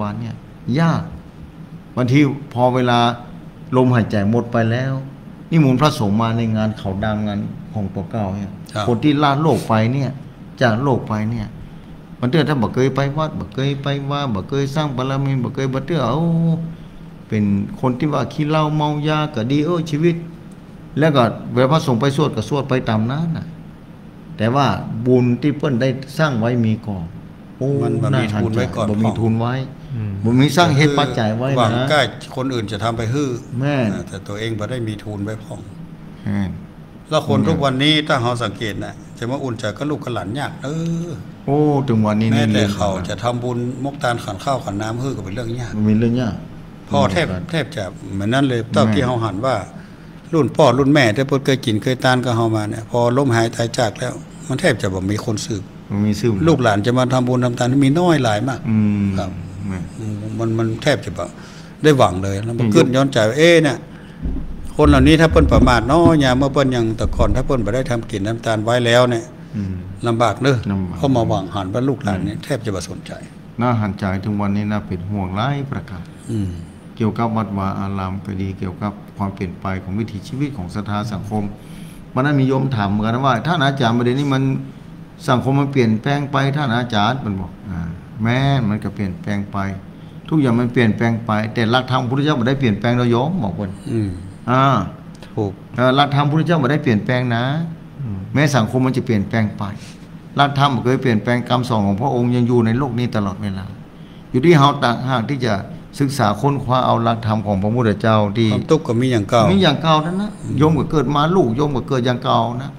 บาลเนี่ยยากบางทีพอเวลาลมหายใจหมดไปแล้วนี่มูลพระสงฆ์มาในงานเขาดังงานของตัวเก่าเนี่ยครับคนที่ลาโลกไปเนี่ยจากโลกไปเนี่ยมันเตือถ้าบ่เคยไปวัดบ่เคยไปว่าบ่เคยสร้างบารมีบ่เคยบ่เตือเอาเป็นคนที่ว่าขี้เหล้าเมายาก็ดีเออชีวิต แล้วก็เวลาพระสงฆ์ไปสวดก็สวดไปตามนั้นน่ะแต่ว่าบุญที่เพิ่นได้สร้างไว้มีก่อนโอ้มันบ่มีาหัทุนไว้ก่อนบ่มีพ่อทุนไว้ บ่มีสร้างเหตุปัจจัยไว้หวังนะใกล้คนอื่นจะทำไปฮื้อแม่นอ่าแต่ตัวเองบ่ได้มีทุนไว้พองแม่นแล้วคนทุกวันนี้ถ้าเราสังเกตนะจะมาอุ่นใจก็ลูกกับหลานยากเออโอ้ถึงวันนี้แม้นี่แต่รื่องเขาจะทำบุญมกตาลขันข้าวขันน้ำฮื้อก็เป็นเรื่องยากมันมีเรื่องยากพ่อแทบแทบจะเหมือนนั้นเลยเท่าที่เฮาหันว่า รุ่นพ่อรุ่นแม่ที่เพิ่นเคยกินเคยตานกับเฮามาเนี่ยพอล้มหายตายจากแล้ว มันแทบจะบ่มีคนสืบมันมีซื่อลูกหลานจะมาทำบุญทำทานมีน้อยหลายมากอืมครับแม่นอืมมันมันแทบจะแบบได้หวังเลยแล้วมันขึ้นย้อนใจว่าเอ๊ะเนี่ยคนเหล่านี้ถ้าเปิ้นประมาทน้อยอย่าเมื่อเปิ้นยังแต่ก่อนถ้าเปิ้นบ่ได้ทำกินน้ำตาลไว้แล้วเนี่ยอืมลำบากเด้อลำบากเพราะมาหวังหันว่าลูกหลานเนี่ยแทบจะบ่สนใจน่าหันใจถึงวันนี้น่าเป็นห่วงหลายประการอืมเกี่ยวกับวัดวาอารามก็ดีเกี่ยวกับความเปลี่ยนไปของวิถีชีวิตของศรัทธาสังคมมันนั้นมีโยมถามเหมือนกันนะว่าท่านอาจารย์ประเด็นนี้มันสังคมมันเปลี่ยนแปลงไปท่านอาจารย์มันบอกอ่า แม่นมันก็เปลี่ยนแปลงไป ทุกอย่างมันเปลี่ยนแปลงไป แต่หลักธรรมพระพุทธเจ้าไม่ได้เปลี่ยนแปลงเราโยมบอกคนอืมอ่าถูกเอ่อหลักธรรมพระพุทธเจ้าไม่ได้เปลี่ยนแปลงนะแม้สังคมมันจะเปลี่ยนแปลงไปหลักธรรมมันเคยเปลี่ยนแปลงกรรมสองของพระองค์ยังอยู่ในโลกนี้ตลอดเวลา อยู่ที่เฮาต่างหากที่จะศึกษาค้นคว้าเอาหลักธรรมของพระพุทธเจ้าที่ความทุกข์ก็มีอย่างเก่ามีอย่างเก่านั้นนะโยมก็เกิดมาลูกโยมก็เกิดอย่างเก่านะ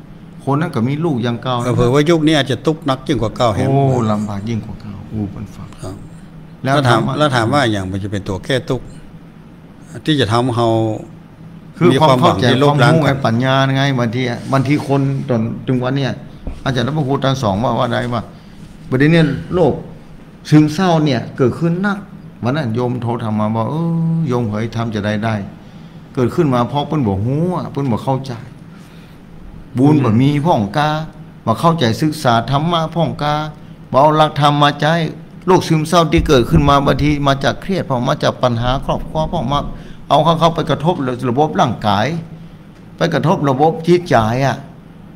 คนนั้นก็มีลูกอย่างเก่านะเผื่อว่ายุคนี้อาจจะทุกข์หนักยิ่งกว่าเก่าแฮมโอ้ลำบากยิ่งกว่าเก่า อู้เป็นฝังครับ แล้แล้ววถามว่าแล้วถามว่าอย่างมันจะเป็นตัวแก้ทุกข์ที่จะทำให้เฮาคือมีความความหวัเข้างใจในโลคกวามล้างรู้ไงกันปัญญาไงบางทีอะบางทีคนจนถึงวันเนี้ยอาจารย์รัพระครูทั้งสองว่าว่าได้ว่าประเด็นเนี้ยโรคซึมเศร้าเนี่ย เกิดขึ้นนักวันนั้นโยมโทรทำมาบอกเออโยมเฮ้ยทำจะได้ได้ เกิดขึ้นมาเพราะเปิ้นบอกหูอะเปิ้นบอกเข้าใจ บุญบ่มีพ่องกาบ่เข้าใจศึกษาธรรมะพ่องกาบ่ เอาหลักธรรมมาใจโรคซึมเศร้าที่เกิดขึ้นมาบางทีมาจากเครียดเพราะมาจากปัญหาครอบครัวเพราะมาเอาเขาเข้าไปกระทบระบบร่างกาย ไปกระทบระบบจิตใจอะ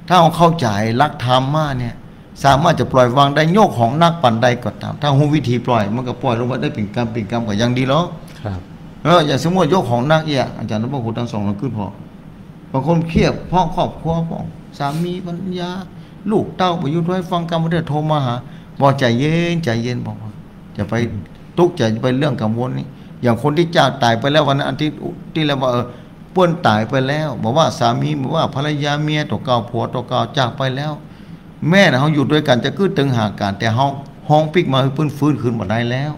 ถ้าเอาเข้าใจหลักธรรมมาเนี่ยสามารถจะปล่อยวางได้โยกของนักปันใดก็ตาม ถ้าหูวิธีปล่อยมันก็ปล่อยลงมาได้เป็นกรรมเป็นกรรมก็ยังดีแล้วครับเอออย่างสมมติยกของนักเอียอาจารย์นพคุณทั้งสองเราขึ้นพอบางคนเครียดเพ่อครอบครัวพ่อสามีปัญญา ลูกเต้าไปอยู่ด้วยฟังกรรมเทศโทรมาหา บอกใจเย็นใจเย็นบอกว่าจะไปทุกข์ใจไปเรื่องกังวลนี่อย่างคนที่จากตายไปแล้ววันนั้นอาทิตย์ที่แล้วว่าเออเปื้อนตายไปแล้ว บอกว่าสามีบอกว่าภรรยาเมียตัวเก่าผัวตัวเก่าจากไปแล้ว แม่น่ะเขาอยู่ด้วยกันจะคืดตึงหากันแต่ห้องห้องปิกมาคือเปื้นฟื้นคืนหมดได้แล้ว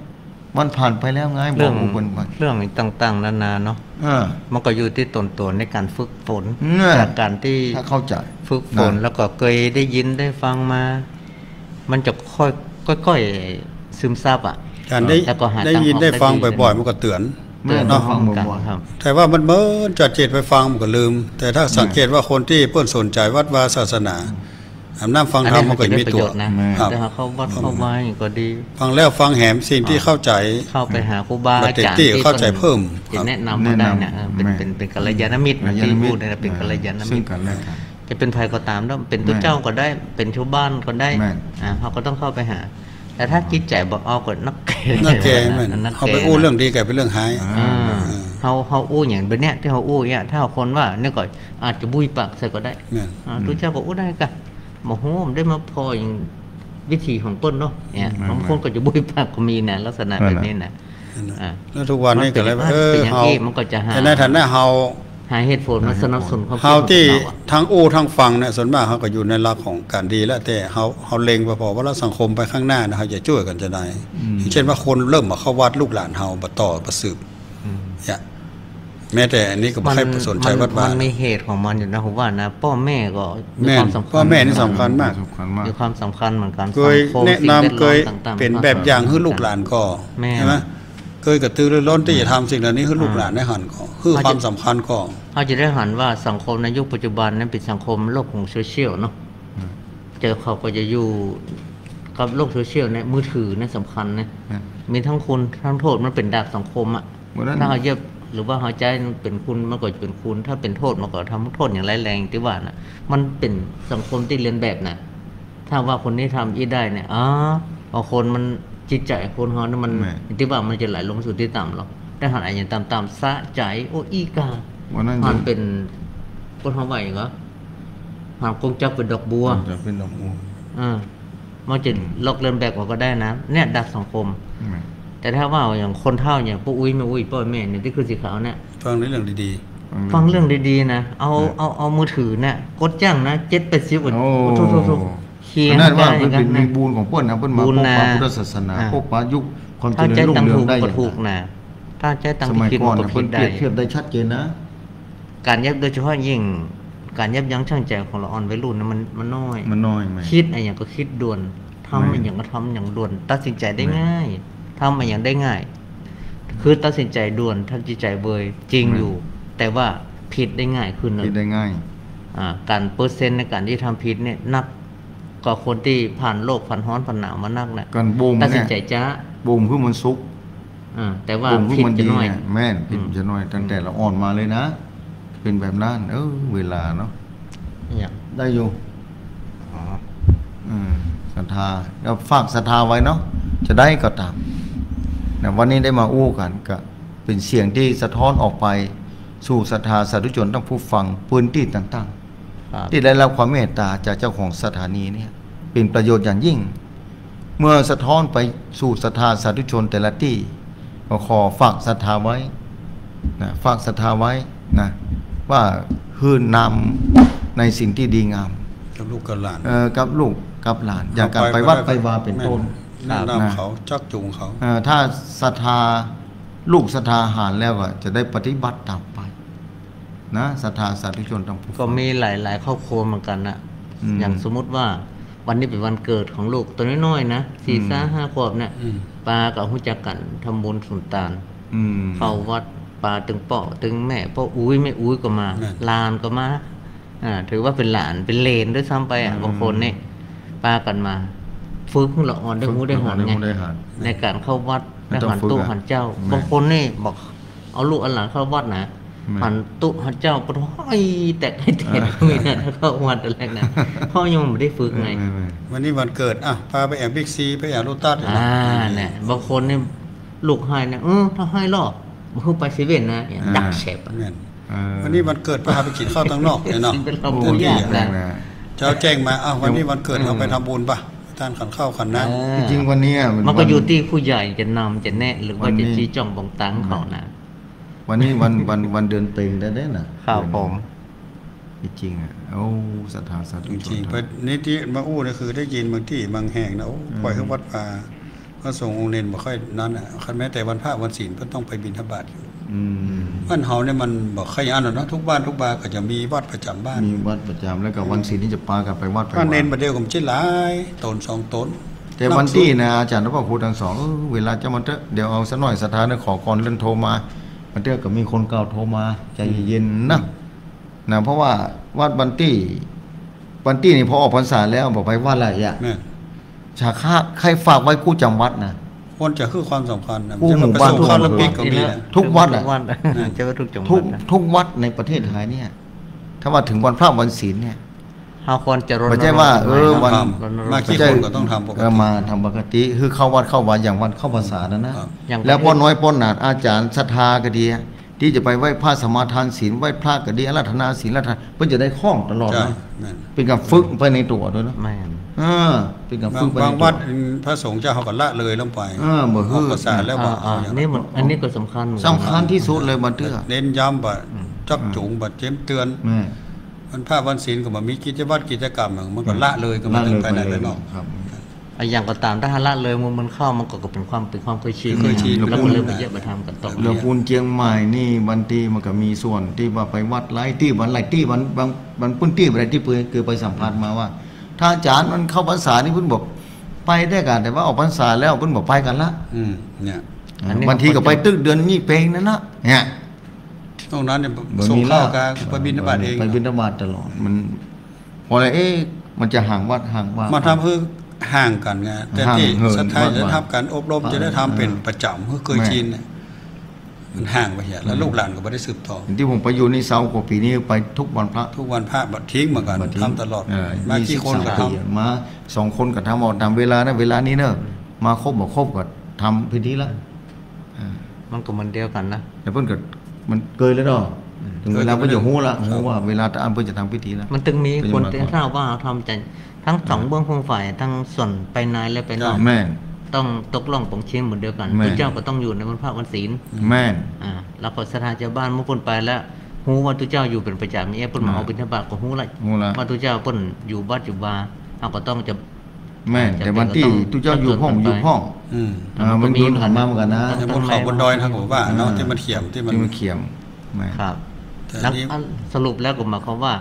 มันผ่านไปแล้วไงบเรื่ออกงอุบลไปเรื่องต่างๆ นานาเนาะอ่ามันก็อยู่ที่ตนตัวในการฝึกฝนเนี่ยจากการที่ถ้าเข้าใจฝึกฝนนะแล้วก็เคยได้ยินได้ฟังมา มันจะค่อยค่อยๆซึมซับอะการได้แล้วก็หาได้ทางยินออกได้ฟังได้ดีบ่อยๆมันก็เตือนแม่เตือนเนาะฟังกันบ่อยๆครับแต่ว่ามันเมินจอดเจตไปฟังมันก็ลืม แต่ถ้าสังเกตว่าคนที่เพื่อนสนใจวัดวาศาสนาอำนาจฟังอันธรรนี้มมันก็จะได้มีประตัโยวชน์นะครับแต่หาเข้าวัดเข้าไว้ก็ดี ฟังแล้วฟังแหมสิ่งที่เข้าใจ เข้าไปหาครูบาบัอาดเด็กจารย์ที่เข้าใจเพิ่มจะครับแนะนำมาได้นะเออเป็นแม่เป็นเป็นกัลยาณมิตรนะที่พูดเนี่ยนะเป็นกัลยาณซึ่มิงตรกันและกัน จะเป็นภัยก็ตามแล้วเป็นตัวแม่เจ้าก็ได้เป็นชาวบ้านก็ได้แม่อ่าเขาก็ต้องเข้าไปหา แต่ถ้าจิตใจบอกเอาก็นักเกนักแกแม่นนักเขาไปอู้เรื่องดีแกเป็นเรื่องหายอ่าเขาเขาอู้อย่างแบบเนี้ยที่เขาอู้เนี่ยถ้าคนว่าเนี่ยก็อาจจะบุยปากใส่ก็ได้แม่นอ่าตัวเจ้าก็อู้ได้กันบอกโหมได้มาพออย่างวิธีของต้นเนาะเนี่ยแม่นบางคนก็จะบุยปากก็มีนะลักษณะนั่แบนบน่ะนี้นะอ่าแล้วทุกวันนี้ก็เลยมันเป็นเออเป็นอย่างเฮาที่มันก็จะหาแต่ในฐานะเฮา หาเหตุผลมาสนับสนุนความคิดเฮาที่ของเราอะทั้งอู้ทั้งฟังเนี่ยส่วนมากเขาก็อยู่ในหลักของการดีแล้วแต่เฮาเฮาเล็งไปพอว่าเราสังคมไปข้างหน้านะเฮาจะช่วยกันจะได้อย่างเช่นว่าคนเริ่มมาเข้าวัดลูกหลานเฮาบ่ต่อบ่สืบเนี่ยแม้แต่อันนี้ก็บ่ให้สนใจวัดมัว่านมีเหตุของมันอยู่นะผมว่านะพ่อแม่ก็มีแม่ความสำคัญพ่อแม่นี่สำคัญมากสำคัญมากมีความสำคัญเหมือนกันเคยสังมแนะนำสิ่งเคยแวดล้อมต่างๆเป็นแบบอย่างให้ลูกหลานก็แม่ใช่ไหม เคยกระตือรือร้นที่จะทำสิ่งเหล่านี้ให้ลูกหลานได้หันก็คือความสำคัญก็เขาจะได้หันว่าสังคมในยุคปัจจุบันนั้นเป็นสังคมโลกของโซเชียลเนาะเจอเขาก็จะอยู่กับโลกโซเชียลเนี่ยมือถือเนี่ยสำคัญนะมีทั้งคุณทั้งโทษมันเป็นดาบสังคมอะวันนั้นถ้าเขาเย็บหรือว่าเขาใจมันเป็นคุณมันก็เป็นคุณ ถ้าเป็นโทษมันก็ทำโทษอย่างร้ายแรงที่ว่านะมันเป็นสังคมที่เรียนแบบนะถ้าว่าคนนี้ทำอีได้เนี่ยอ๋อบางคนมัน จิตใจคนเขาเนี่ยมันแม่ที่ว่ามันจะไหลลงสู่ที่ต่ำหรอกแต่หันอะไรอย่างต่ำๆสะใจ โอ้อีกาวันนั้นมันเป็นคนเขาว่าอย่างเหรอหันกงจักเป็นดอกบัวจะเป็นดอกบัวอ่ามันจะลอกเลียนแบบเราก็ได้นะ เนี่ยดักสังคมแม่แต่ถ้าว่าอย่างคนเท่าอย่างพวกอุ้ยแม่อุ้ยพ่อแม่เนี่ยที่คือสีขาวเนี่ยฟังในเรื่องดีฟังเรื่องดีๆนะ เอาเอาเอามือถือเนี่ยกดจ้างนะเจ็ดแปดสิบโอ้โทุกทุกทุก เคียงนั่นว่าได้เพิ่นกัเป็นนนะมีบุญของเพิ่นนะเพิ่นมาบุปญกนะปักพุทธศาสนาอ่าปกปักยุคความเจถ้าริญใจรุ่งตังเรือถูงกได้อก็ย่างถูกนะถ้าใจตังสมัยผิดก่อมันนก็น่ะผิเพิ่ดนเปได้รียบเทียบได้ชัดเจนนะ การยับโดยเฉพาะยิ่งการยับยั้งชั่งใจของเราอ่อนวัยรุ่นนะมันมันน้อยมันน้อยไหมคิดอะไรอย่างก็คิดด่วนทำอะไรอย่างก็ทำอย่างด่วน ตัดสินใจได้ง่ายทำอะไรอย่างได้ง่าย คือตัดสินใจด่วนทันจิตใจเบยจริงอยู่ แต่ว่าผิดได้ง่ายขึ้นนะคิดได้ง่ายอ่าการเปอร์เซ็นต์ในการที่ทำผิดเนี่ยนัก กว่าคนที่ผ่านโลกผ่านร้อนผ่านหนาวมานักนะการบ่มตัดสิเนี่นยใจจ้าบ่มคือมันสุกอ่าแต่ว่าบ่มคือผิดมันจะดีน้อยเนี่ยแม่นผิดอืมจะน้อยตั้งแต่เราอ่อนมาเลยนะ เป็นแบบนั้น เออเวลาเนาะอย่างได้อยู่อืมศรัทธาแล้วฝากศรัทธาไว้เนาะจะได้ก็ตามนะวันนี้ได้มาอู้กันก็เป็นเสียงที่สะท้อนออกไป สู่ศรัทธาสาธุชนทั้งผู้ฟังพื้นที่ต่างครับๆ ที่ได้รับความเมตตาจากเจ้าของสถานีเนี่ยเป็นประโยชน์อย่างยิ่ง เมื่อสะท้อนไปสู่ศรัทธาสาธุชนแต่ละที่ก็ขอฝากศรัทธาไว้นะฝากศรัทธาไว้นะว่าคืนำในสิ่งที่ดีงามๆกับลูกกับหลานเอ่อกับลูกกับหลานอย่างการไปวัดไปวาเป็นต้นแนะนะนำเขาจักจูงเขาเอ่อถ้าศรัทธาลูกศรัทธาหารแล้วก็จะได้ปฏิบัติตามไป นะศรัทธาสาธุชนทั้งผู้ก็มีหลาย ๆ ครอบครัวเหมือนกันนะอืมอย่างสมมุติว่าวันนี้เป็นวันเกิดของลูกตัวน้อยๆนะสี่อืมสาห้าขวบเนี่ยอืมปากับหุจักกันทำบุญสุนตานอืมเข้าวัดปาตึงเปาะตึงแม่พ่ออุ้ยแม่อุ้ยก็มานั่นหลานก็มาอ่าถือว่าเป็นหลานเป็นเลนด้วยซ้ำไปอะบางคนเนี่ยปากันมาฝึกละอ่อนได้หูได้หอนได้ไงหูได้หอนในการเข้าวัดไม่ได้ต้องหันฝึกตู้อะหันเจ้าไม่บางคนนี่บอกเอาลูกเอาหลานเข้าวัดนะไม่หันตู้หันเจ้าปะท้อยแตกให้แตกมีนะถ้าเข้าวัดอะไรกนะพ่อยังไม่ได้ฝึกไงไม่ไม่วันนี้วันเกิดอะพาไปแอบบิ๊กซีไปแอบโรตัสอ่าเนี่ยบางคนเนี่ยลูกให้นะเออถ้าให้รอบมันคือไปเซเว่นนะอย่างดักแฉบอะแม่นเออวันนี้วันเกิดพาไปกินข้าวตั้งนอกเลยเนาะเป็นเราโอ้พูดยากแรนะงนะเจ้าแจ้งมาอ้าววันนี้วันเกิดเราไปทำบุญปะทานขันข้าวขันน้ำเออจริงๆวันเนี้ยมันก็วัอยู่ที่ผู้ใหญ่จะนำจะแนะหรือว่าวันนี้จะชี้จ้องบองตังเขานะ วันนี้วันวันวันเดือนเต็งได้ได้น่ะครับผมจริงๆอะโอ้ศรัทธาสาจธุชริงนๆไปนี่ที่มาอู้นี่คือได้ยินบางที่บางแห่งนะโอ้ปล่อยให้วัดป่าพระสงฆ์องค์เนนบ่ค่อยนั้นอะคันแม้แต่วันพระวันศีลเพิ่นต้องไปบิณฑบาตอยู่อืมบ้านเฮาเนี่ยมันบ่ค่อยอันหรอกเนาะทุกบ้านทุกบ้านก็จะมีวัดประจำบ้านมีวัดประจำแล้วก็วันศีลที่จะปากันไปวัดไปบ้านเนนวัดบ่เดียวก็มีหลายตนสองตนแต่วันที่นะอาจารย์พระครูทั้งสองเออเวลาจะมาเถอะเดี๋ยวเอาสักหน่อยสถานขอก่อนเรื่องโทรมา มันเถอะก็มีคนเก่าโทรมาใจเย็นๆนะนะเพราะว่าวัดบันตี้บันตี้นี่พอออกพรรษาแล้วบอกไปว่าอะไรอะแม่นชาค่าใครฝากไว้กู้จำวัดนะควรจะคือความสำคัญนะผู้จะหมู่ไปบ้านส่งทุกเข้าอำเภอระปิกก็มีนะทุกวัดอะทุกวัดอะจะว่าทุกจังหทุวักดนะทุกวัดในประเทศไทยเนี่ย ถ้าว่าถึงวันพระวันศีลเนี่ย เฮาควรจะรณรงค์ไม่ใช่ว่าเออวันทำมากี่คนก็ต้องทำปกเออติมาทำปกติ คือเข้าวัดเข้าวาอย่างวันเข้าภาษานะนะครับอย่างแล้วประพ่อเทศน้อยพ่อหนาดอาจารย์ศรัทธาก็ดีอะที่จะไปไหว้พระสมาทานศีลไหว้พระก็ดีอาราธนาศีลอาราธนาเพื่อจะได้คล่องตลอดใช่นะแม่นเป็นการฝึกไปในตัวด้วยนะแม่นเออเป็นการบาฝึงกไปบางในวัดตัวพระสงฆ์เจ้าเขาก็ละเลยลงไปเออบ่ฮือออกภาษาแล้วอ่าว่าอ่าเอาอย่างนี่มันอันนี้ก็สำคัญเหมือนกันสำคัญที่สุดเลยบันเทือเน้นย้ำว่าจักจุงบัดเจมเตือนแม่ วันพระวันศีลก็มามีกิจวัตรกิจกรรมอย่างมันก็ละเลยก็มาถึงภายในภายนอกครับไอ้อย่างก็ตามถ้าละเลยมันมันเข้ามันก็เป็นความเป็นความเคยชินเคยชินแล้วก็เริ่มไปเยอะไปทำกันต่อเรือพูนเจียงใหม่นี่บันทีมันก็มีส่วนที่ว่าไปวัดหลายที่วันหลายที่วันบางบางพื้นที่อะไรที่เพื่อนคือไปสัมภาษณ์มาว่า ถ้าอาจารย์มันเข้าพรรษานี่เพิ่นบอกไปได้กันแต่ว่าออกพรรษาแล้วเพิ่นบอกไปกันละอืมเนี่ยบางทีก็ไปตึกเดือนนี้เพลงนั่นนะเนี่ย ตรงนั้นเนี่ยบ่ส่งมีข้าวละกาไปบินบาตเองไปบิณฑบาตตลอดมันพออะไรเอ๊ะมันจะห่างวัดห่างว่ามาทำเพื่อห่างกันไงแต่ห่างที่เหินสถานมากกว่าจะทำการอบรมจะได้ทำเป็นประจำเพื่อเคยแม่ชินเนี่ยมันห่างไปเหี้ยแล้วลูกหลานก็ไม่ได้สืบต่อที่ผมไปอยู่ในเซากว่าปีนี้ไปทุกวันพระทุกวันพระบัดทิ้งเหมือนกันบัดนี้ทำตลอดเออมากี่คนก็23ทปีมาสองคนก็ทำเอาตามเวลานะเวลานี้เนอะมาครบบ่ครบก็ทำพิธีละอ่ามันก็มันเดียวกันนะแต่เพิ่นก็ มันเกินแล้วเนาะถึงเวลาเพิ่นจะฮู้ละฮู้ว่าเวลาตะอันเพิ่นจะทำพิธีละมันตึงมีเป็นคนมาก่อนที่ทราบว่าทำใจทั้งสองเบื้องคงฝ่ายทั้งส่วนไปในและไปนอกแม่นต้องตกลงปรงเชียงเหมือนเดียวกันแม่พระเจ้าก็ต้องอยู่ในวันพระวันศีลแม่นอ่าแล้วก็สถานเจ้าบ้านเมื่อคนไปแล้วฮู้ว่าตุเจ้าอยู่เป็นประจำมีเอ้เปิ้นมาอ่าเอาบิณฑบาตก็ฮู้ละฮู้ละว่าตุเจ้าเปิ้นอยู่บ้านอยู่บาเราก็ต้องจะ แม่นจำเป็นแต่วันที่ก็ต้องทุกเจ้าอยู่ห้องต้องอยู่ไปห้องำอืมอ่ามันมีผ่านมาเหมือนกันนะแต่บนเขาบนดอยทางหัวว่าเนาะที่มันเขียมที่มันที่มันเขียมแม่นครับแต่แล้วอันนี้อันสรุปแล้วก็หมายความว่า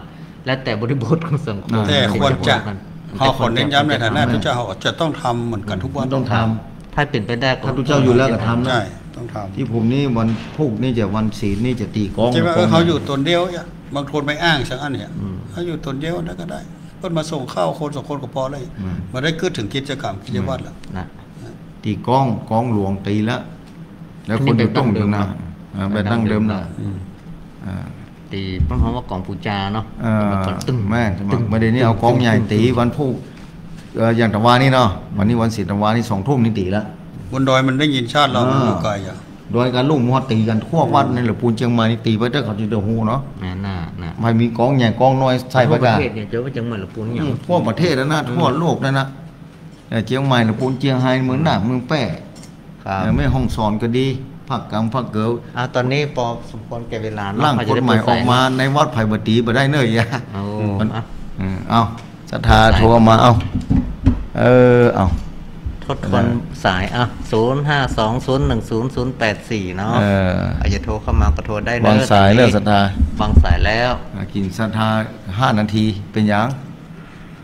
แล้วแต่บริบทของสังคมอ่าแต่ควรจะมันเขาขอเน้นย้ำในฐานะแม่ทุกเจ้าเขาจะต้องทำเหมือนกันทุกวัมันนต้องทำถ้าเป็นไปได้ก็ถ้าทุกเจ้าอยู่แล้วก็ทำนะใช่ต้องทำที่ผมนี่วันพุกนี่จะวันศีลนี่จะตีกลองใช่ไหมกลงเขาอยู่ตนเดียวเนี่ยบางคนไม่อ้างสักอันเนี่ยเขาอยู่ตนเดียวนั่นก็ได้ เพิ่นมาส่งข้าวคนสองคนก็พอเลยมาได้ขึ้นถึงกิจกรรมกิจวัตรแล้วนะตีกลองกลองหลวงตีแล้วแล้วคนอยู่ต้องถึงนะอ่าแบบดั้งเดิมนะอ่าตีเพราะว่ากล่องปูจาเนาะเอ่อแล้วก็ตึ้งแม่นตึ้งไม่ได้นี่เอากองใหญ่ตีวันพุกเอ่ออย่างตะวานี่เนาะวันนี้วันศิลตะวานี่สองทุ่มนี่ตีแล้วบนดอยมันได้ยินชาติเราอ่าอยู่ไกลอะ โดยการลุ่มมัวตีกันทั่ววัดนี่แหละปูนเชียงใหม่นี่ตีไปได้เขาจะเดือดหูเนาะน่าน่าน่าไม่มีกองใหญ่กองน้อยใส่ประทั่วปการะศเทศเนี่ยเจอว่าจังหวัดละปูนอย่างทั่วประเทศแล้วนะทั่วโลกแล้วนะแต่เชียงใหม่หรือปูนเชียงไฮ้เหมือนหนักเมืองแป้ครับเออไม่ห้องสอนก็ดีภาคกลางภาคเกิลอ่าตอนนี้พอสมควรแก่เวลาเนะร่างเขกจะฎได้หมายเปิดออกมาในวัดไผ่บดีบ่ได้เนยยะเอามันอะเออเอาศรัทธาโทรมาเอาเออเอา ทดคนสายอะศูนย์ห้าสองศูนย์หนึ่งศูนย์ศูนย์แปดสี่เนาะเอออาจจะโทรเข้ามาก็โทรได้เนอะวางสายเลิกศรัทธาวางสายแล้วอ่ากินศรัทธาห้านาทีเป็นหยัง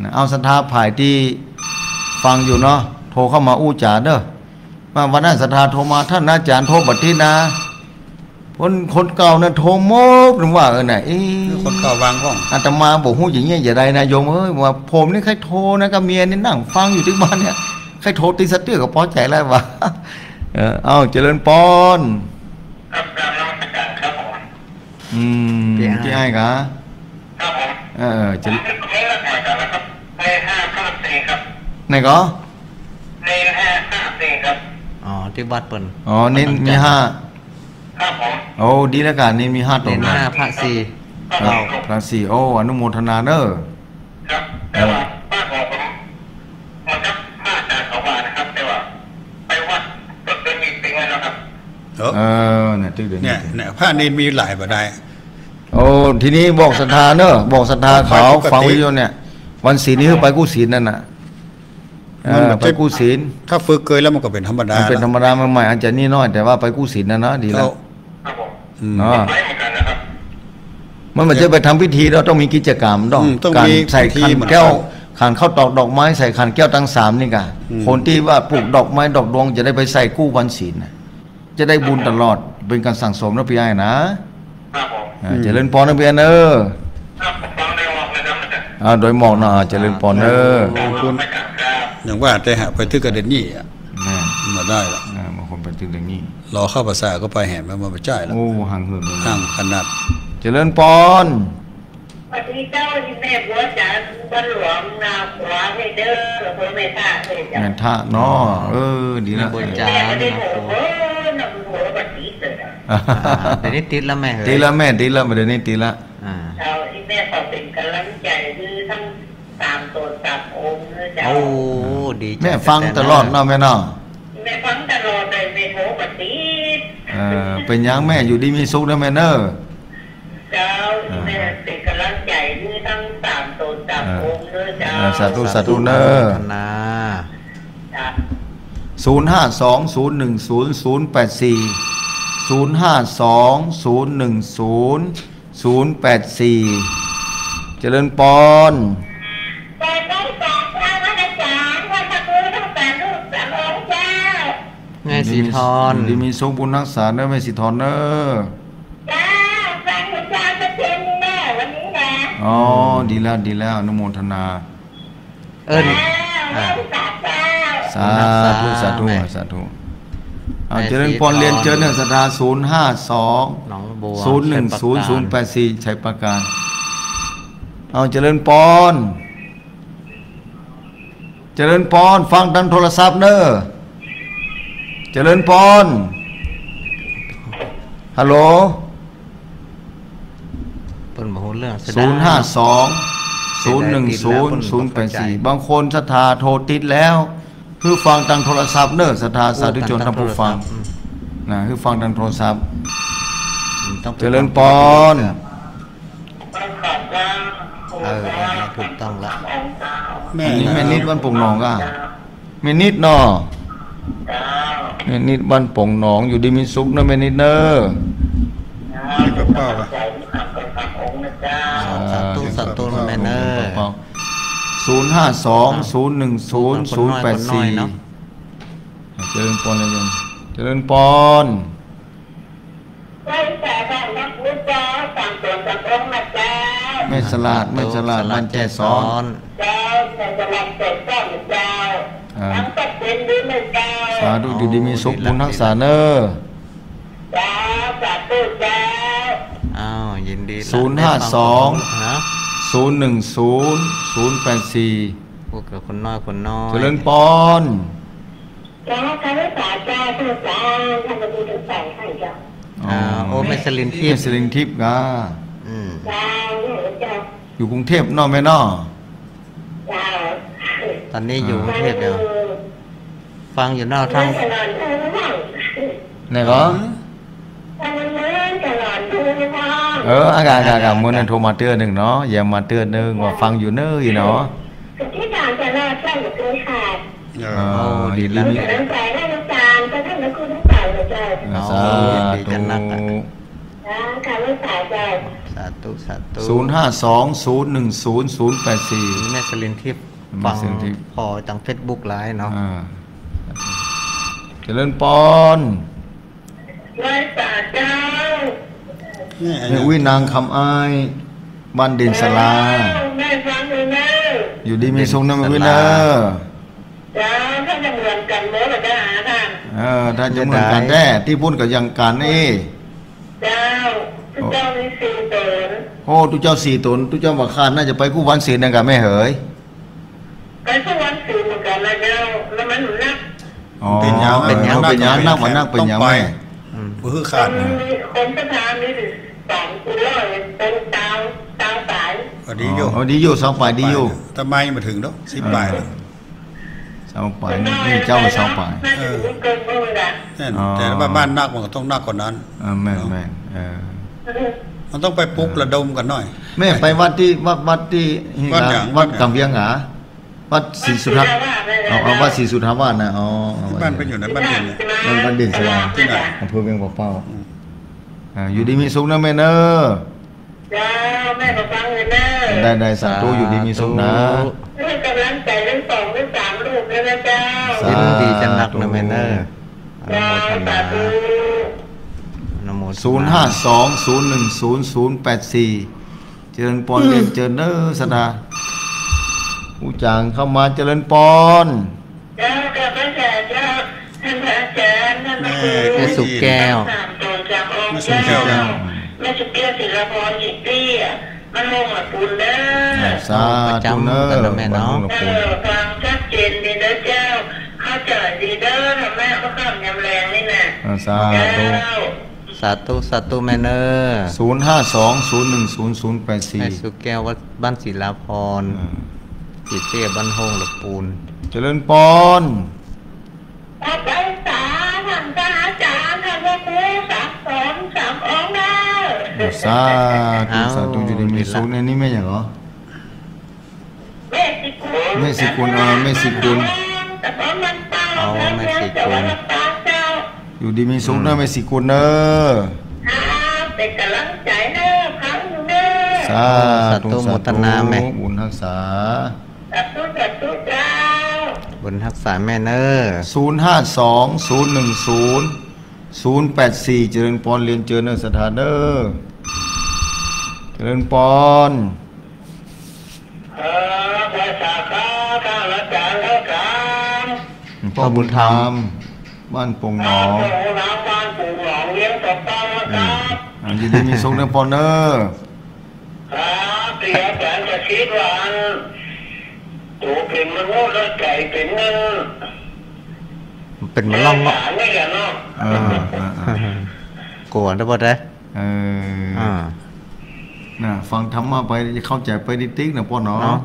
นะเอาศรัทธาผ่ายที่ฟังอยู่เนาะโทรเข้ามาอู้จ๋าเด้อมาวันนั้นศรัทธาโทรมาท่านอาจารย์โทรบัดที่นะคนคนเก่านั้นโทรโมกหรือว่าเออไหนะเอ๊ะคนเก่าวางห้องอาตมาบอกหูอย่างเงี้ยอย่าได้นะโยมเอ้ยว่าผมนี่ใครโทรนะกับเมียนี่นั่งฟังอยู่ที่บ้านเนี่ย ใครโทรตีสเตียก็พอใจแล้ววะเออเอาเจริญปอนครับกรารนมัสการครับผมอืมพี่ที่อ้ายไอ้กะครับผมเออเจะไม่ละหน่อยกันแล้วครับในห้าข้าสี่ครับไหนก็ในห้าข้าสี่ครับอ๋อที่วัดเปิ่นอ๋อเน้นมีห้าครับผมโอ้ดีแล้วกันเน้นมีห้าตรเน้งนนะห้าพระสี่ครับเราผมพระสี่โอ้อนุโมทนาเนอะครับแต่ว่าบ้านของผมมันก็ห้าจานเขาว่านะครับ แต่ว่า ไปวัดก็เป็นมีติงแล้วครับ เออเออเนี่ยตึกเดือนเนี่ยเนี่ยพระเนนมีหลายบ่ได้โอ้ทีนี้บอกศรัทธาเนอะบอกศรัทธาเขาปกติฟังวิทยุเนี่ยวันศีลนี้คือไปกู้ศีลนั่นน่ะเอมันอแบบไปกู้ศีลถ้าฝึกเกยแล้วมันก็เป็นธรรมดามันเป็นธรรมดาใหม่ๆอาจจะนี่น้อยแต่ว่าไปกู้ศีลนะเนาะดีแล้เราวครับผมอืมเนาะไปเหมือนกันนะครับมันเหมือนจะไปทำพิธีเราต้องมีกิจกรรมต้องอืมต้องการมีใส่พิธีขันเหมือนแก้วกันขันเข้าวตอกดอกไม้ใส่ขันแก้วทั้งสามนี่กะอืมคนที่ว่าปลูกดอกไม้ดอกดวงจะได้ไปใส่กู้วันศีลน่ะ จะได้บุญตลอดเป็นการสั่งสมนะพี่ไอ้นะครับผมอ่าเจริญพรนะพี่ไอ้เนอะครับผมฟังได้ว่านะครับอาจารย์อ่าโดยหมอกเนาะอ่าเจริญพรเนอะขอบคุณครับอย่างว่าแต่หาไปทึกกระเด็นนี่อะแม่มาได้ละอ่าบางคนไปถึงอย่างนี้ รอเข้าภาษาก็ไปแห่มามาบ่จ่ายแล้วโอ้ห่างเหินเลยข้างขนาด เจริญพร สวัสดีเจ้าที่แม่บัวจ๋าบ้านหลวงนาขวาให้เด้อเพื่อไม่ท่าเลยจ้ะแม่นท่าเนาะเออดีนะแม่บุญจ้าแม่ไม่ได้โหโอ้นำหัวบัดนี้เลยอ่าอ่าแต่นี่ติดแล้วแม่เฮ้ยตีละแม่ตีละไม่ได้นี่ตีละอ่าเจ้าที่แม่ขอเป็นกำลังใจคือทั้งตามตัวตามองค์นะเจ้าโอ้ดีจัแม่ฟังตลอดเนาะแม่เนาะแม่ฟังตลอดเลยแม่โหบัดนี้เออเป็นหยังแม่อยู่ดีมีสุขนะแม่เนอะเจ้าที่แม่เป็น กำลังใจคือทั้งตามตัวตามองค์นะเจ้าเออสาธุสาธุเนอะพัฒนาจ้ะศูนย์ห้าสองศูนย์หนึ่งศูนย์ศูนย์แปดสี่ศูนย์ห้าสองศูนย์หนึ่งศูนย์ศูนย์แปดสี่เจริญปอนแต่ต้องจากพระอาจารย์ว่าถ้าคือต้องการลูกสามองค์เจ้าแม่สีทอนดีมีทรงบุญรักษาเนอะแม่สิทอนเนอ อ๋อ ดีแล้วดีแล้วอนุโมทนา เอิ้นจ้าอ่าแม่ฝากสาธุ สาธุแม่สาธุเอาแม่เจริญพรสีทองเรียนเจริญเนื่องศรัทธาศูนย์ห้าสองหนองบัวศูนย์หนึ่งศูนย์ศูนย์แปดสี่ชัยประการ เอาเจริญปอนเจริญปอนฟังทางโทรศัพท์เนอะเจริญปอนฮัลโหล เปิ้นบ่ฮู้เรื่องแสดศูงนย์ห้าสองศูนย์หนึ่งศูนย์ศูนย์แปดสี่บางคนศรัทธาโทรติดแล้ว คือฟังทางโทรศัพท์เนอะศรัทธาสาธุชนท่านผู้ฟังอืมนะคือฟังทางโทรศัพท์อืมต้องไปเจริญปอนต้องขอบคุณเออถูกต้องละแม่อันนี้นะแม่นิดบ้านปงหนองอะแม่นิดเนาะแม่นิดบ้านปงหนองอยู่ดีมีสุขนะแม่นิดเนอะนี่ก็เป้าอะ สาธุสาธุแม่เนอศูนย์ห้าสองศูนย์หนึ่งศูนย์ศูนย์แปดสี่เนาะเจริญปอนเลยโยมเจริญปอนไม่แต่บ้านนักวิจารณ์ต่างตัวต่างองค์นะเจ้าแม่สลาดแม่สลาดบ้านแจซ้อนเจ้าแต่จะรับเสร็จก็นะเจ้าทั้งตัดเป็นดีนะเจ้าสาธุอยู่ดีมีสุขบุญทักษาเนอะ เจ้าสาธุเจ้า อ้าว ยินดีละศูนย์ห้าสองฮะศูนย์หนึ่งศูนย์ศูนย์แปดสี่พูดกับคนน้อยคนน้อยเจริญปอนเจ้าคารสาเจ้าทุกเจ้าท่านจะดูถึงใส่ให้เจ้าอ่าโอ้แม่สลินทิเทพพย์สิรินทิพย์กาอืมเจ้าเนี่ยเจ้าอยู่กรุงเทพเนอกแม่เนอเจ้าตอนนี้อยู่กรุงเทพเดียวฟังอยู่นอกทางตลอดทั้งวันไหนก็ ทำมันเลยตลอดทั้งวัน เอออากาศอากาศอากาศมื้อนั้นโทรมาเตือนหนึ่งเนาะอย่ามาเตือนหนึงว่าฟังอยู่เน้ออีเนาะที่การจะรอดใช่หรือเคยขาดเอเอออดีเราดีจะน้ำใจได้น้ำตาลก็ท่านนักคุณทั้งสายเลยเจ้าสาดีจังนักอะธุนะการรักษาเจ้าสาธุสาธุศูนย์ห้าสองศูนย์หนึ่งศูนย์ศูนย์แปดสี่แม่สลินทิพย์แม่ฟังสลินทิพย์พอจังเฟซบุ๊กไลน์เนาะอ่าเจริญปอนรักษา เจ้านี่ไอ้แม่อุ้ยนางคำอ้ายบ้านเด่นสลา แม่ฟังเลยนะอยู่ดีมีทรงนะแม่อุ้ยเนอะเจ้าถ้าจะเหมือนกันเมื่อไหร่จะหาทางเออถ้าจะเหมือนกันแน่ที่พูดกับยังกันนี่เจ้าเจ้ามีสี่ตนโอ้ตุเจ้าสี่ตนตุเจ้าบักคานน่าจะไปกู้วันศีลนังกับแม่เหยไปสวรรค์สี่เหมือนกันนะเจ้าแล้วมันหนุนนักอ๋อเป็นยังเป็นยังเป็นยังนักมันนักเป็นยังต้องไปแม่อืมบ่คือขาดคนคนสถานนี้ สองกิโลเป็นเตาเตาสายก็ดีอยู่อ๋อดีอยู่สองฝ่ายดีอยู่แต่ไม่มาถึงดอกสิบปลายแล้วสองฝ่ายนี่นี่เจ้ามาสองฝ่ายน่าจะถึงเกินมือละแน่นอ๋อแต่ว่าบ้านนักมันก็ต้องนักกว่านั้นเออแม่นแม่นเออมันต้องไปปลุกระดมกันหน่อย แม่ไปวัดที่วัดวัดที่วัดอย่างวัดวัดอย่างกำเวียงหาวัดศรีสุทัศน์เอาเอาวัดศรีสุทัศน์วาดนะอ๋อเอาวัดบ้านเป็นอยู่ในบ้านเด่นเนี่ยบ้านบ้านเด่นสลาที่ไหนอำเภอเวียงป่าเป้า อ่าอยู่ดีมีสุขนะแม่เนอะเจ้าแม่ก็ฟังเลยนะได้ได้สาธุอยู่ดีมีสุขนะเรื่องกำลังใจทั้งสองทั้งสามลูกเลยนะเจ้าสายินดีจังนักนะแม่เนอร์อนุเจ้าโมทสานา Dạ. ธุอนุโมทนาศูนย์ห้าสองศูนย์หนึ่งศูนย์ศูนย์แปดสี่เจริญปอนเรียนเจริญเนอสดาผู้จางเข้ามาเจริญปอนเจ้ากับพระเจ้าเจ้าท่านพระอาจารย์ท่านพระครูแม่สุแก้ว สามตัวจากองค์เจ้าแม่สุแก้วศิลปรจิตตี้อะมันลงมาปูนเด้อสาธุเนอประจำกันนะแม่เนาะบรรลุเอผลอฟังชัดเจนดีเด้อเจ้าเข้าใจดีเด้อทำแม่ก็ข้ามยำแรงนี่นะอ่าสาเจ้ธุาสาธุสาธุแม่เนอร์ศูนย์ห้าสองศูนย์หนึ่งศูนย์ศูนย์แปดสี่แม่สุแก้ววัดบ้านศิลาพรจิตเตี้ยบ้านโฮงหลบปูน เจริญปอน สาธุสาธุอยู่ดีมีสุขในนี้แม่อย่างเหรอแม่สิคุณแม่สิคุณอ่าแม่สิคุณแต่พอมันเต้าอ๋อแม่สิคุณแต่ว่ามันเต้าเจ้าอยู่ดีมีสุขเนอะแม่สิกุลเนอะครับเป็นกำลังใจเด้อพังอยู่เด้อสาสาธุธุโมทนาแม่บุญรักษาตัดตู้ตัดตู้เจ้าบนทักษาแม่เนอร์ศูนย์ห้าสองศูนย์หนึ่งศูนย์ศูนย์แปดสี่เจริญปอนเรียนเจริญเนอสถานเนอ เจริญปอนเออภาษาข้าข้าละจารแล้วกันพพ่อบุญธรรม บ้านปงหนองน้ำบ้านปู่หนองเลี้ยงตกต้องนะครับอ่ายินดีมีสุขนะปอนเนอร์ครับเสียแสนจะคิดว่าอันตัวเป็นมนุษย์แล้วใจเป็นเงินมันเป็นมันล่องเนาะสารไม่กันเนาะเออเออเออกลัวได้บ่ได้เอออ่า น่ะฟังธรรมะไปจะเข้าใจไปดิติ๊กนะปอนเนาะเนาะ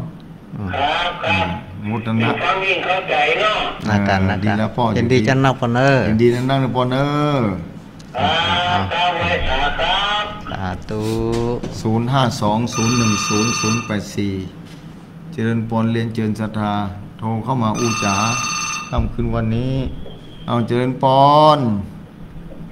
ครับครับมุตมีนะความยิ่งเข้าใจเนาะนาการนาดีการแล้วพ่อยินดีจันนักพอนเนอร์ยินดีนะนั่งนะปอนเนอร์ครับครับไว้สาครับสาธุศูนย์ห้าสองศูนย์หนึ่งศูนย์ศูนย์แปดสี่เจริญปอนเรียนเจริญศรัทธาโทรเข้ามาอูจ๋าค่ำคืนวันนี้ เอาเจริญปอน